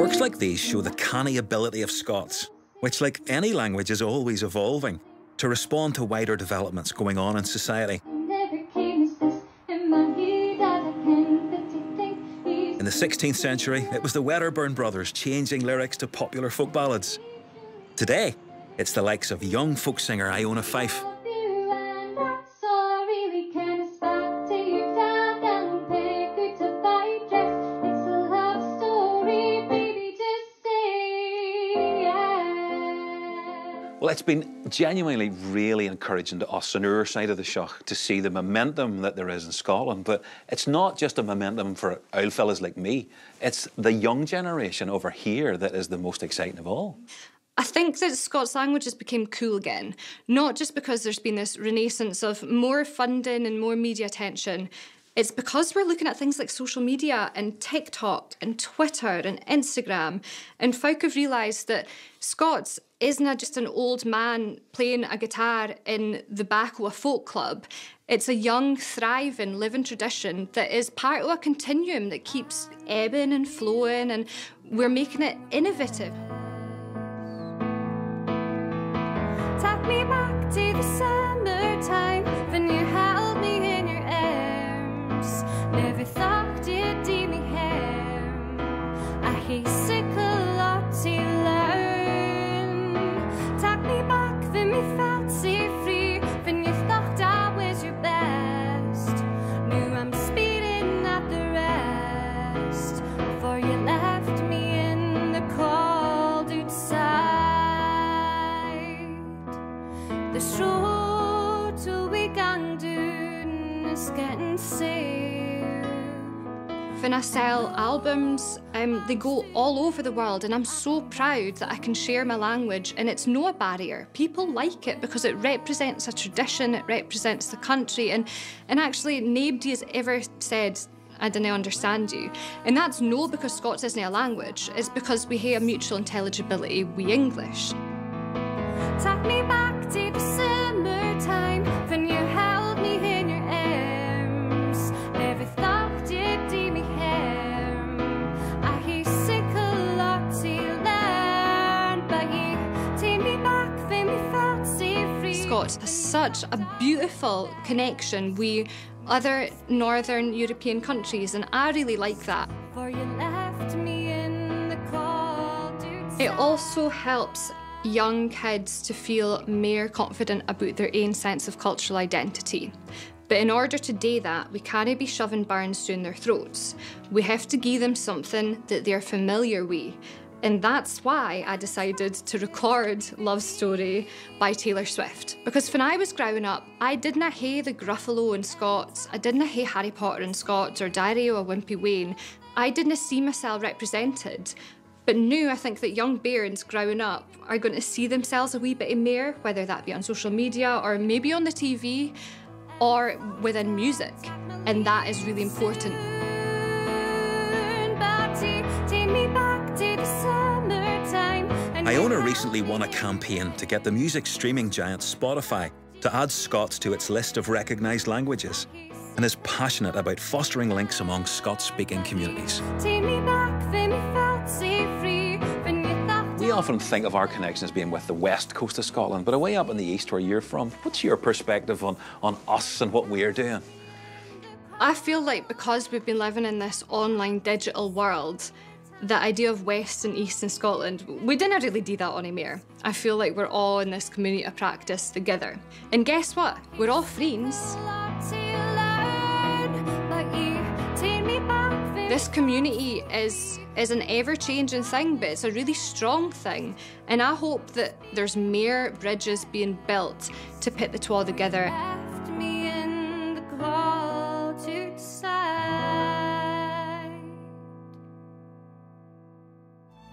Works like these show the canny ability of Scots, which, like any language, is always evolving to respond to wider developments going on in society. In the 16th century, it was the Wedderburn brothers changing lyrics to popular folk ballads. Today, it's the likes of young folk singer Iona Fyfe. Well, it's been genuinely really encouraging to us on our side of the show to see the momentum that there is in Scotland. But it's not just a momentum for old fellas like me, it's the young generation over here that is the most exciting of all. I think that Scots language has become cool again, not just because there's been this renaissance of more funding and more media attention. It's because we're looking at things like social media and TikTok and Twitter and Instagram, and folk have realised that Scots isn't just an old man playing a guitar in the back of a folk club. It's a young, thriving, living tradition that is part of a continuum that keeps ebbing and flowing, and we're making it innovative. Take me back to the This road till we can do is getting safe. When I sell albums, um, they go all over the world, and I'm so proud that I can share my language, and it's no barrier. People like it because it represents a tradition, it represents the country, and, and actually, nobody has ever said, I didn't understand you. And that's no because Scots isn't a language, it's because we have mutual intelligibility, we English. So free. Scots has such a beautiful connection with other northern European countries, and I really like that. For you left me in the cold. It also helps young kids to feel more confident about their own sense of cultural identity. But in order to do that, we can't be shoving burns down their throats. We have to give them something that they're familiar with. And that's why I decided to record Love Story by Taylor Swift. Because when I was growing up, I didn't hear the Gruffalo in Scots, I didn't hear Harry Potter in Scots or Diary of a Wimpy Wean. I didn't see myself represented. But now I think that young bairns growing up are going to see themselves a wee bit more, whether that be on social media or maybe on the TV or within music. And that is really important. Iona recently won a campaign to get the music streaming giant Spotify to add Scots to its list of recognised languages and is passionate about fostering links among Scots speaking communities. We often think of our connection as being with the west coast of Scotland, but away up in the east where you're from, what's your perspective on, on us and what we're doing? I feel like because we've been living in this online digital world, the idea of West and East in Scotland, we didn't really do that on anymore. I feel like we're all in this community of practice together. And guess what? We're all friends. This community is is an ever-changing thing, but it's a really strong thing. And I hope that there's more bridges being built to put the two all together.